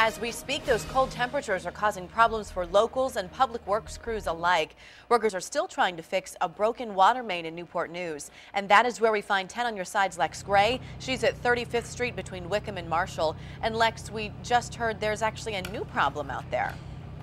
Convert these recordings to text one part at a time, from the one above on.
As we speak, those cold temperatures are causing problems for locals and public works crews alike. Workers are still trying to fix a broken water main in Newport News. And that is where we find 10 on your side's Lex Gray. She's at 35th Street between Wickham and Marshall. And Lex, we just heard there's actually a new problem out there.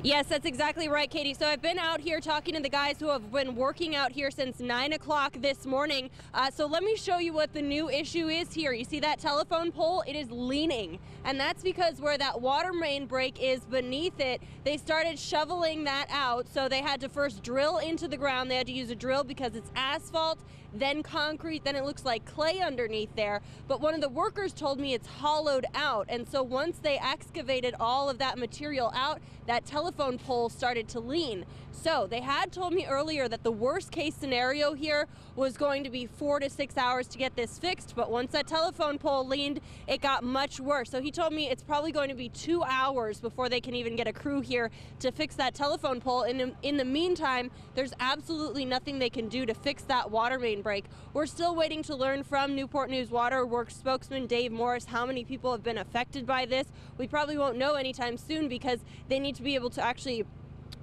Yes, that's exactly right, Katie. So I've been out here talking to the guys who have been working out here since 9 o'clock this morning. Uh, so let me show you what the new issue is here. You see that telephone pole? It is leaning. And that's because where that water main break is beneath it, they started shoveling that out. So they had to first drill into the ground. They had to use a drill because it's asphalt, then concrete, then it looks like clay underneath there. But one of the workers told me it's hollowed out. And so once they excavated all of that material out, that telephone telephone pole started to lean. So they had told me earlier that the worst case scenario here was going to be four to six hours to get this fixed. But once that telephone pole leaned, it got much worse. So he told me it's probably going to be two hours before they can even get a crew here to fix that telephone pole. And in the meantime, there's absolutely nothing they can do to fix that water main break. We're still waiting to learn from Newport News Water Works spokesman Dave Morris how many people have been affected by this. We probably won't know anytime soon because they need to be able to actually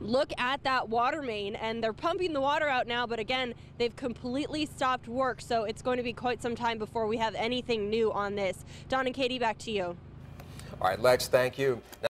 look at that water main and they're pumping the water out now but again they've completely stopped work so it's going to be quite some time before we have anything new on this. Don and katie back to you. All right lex thank you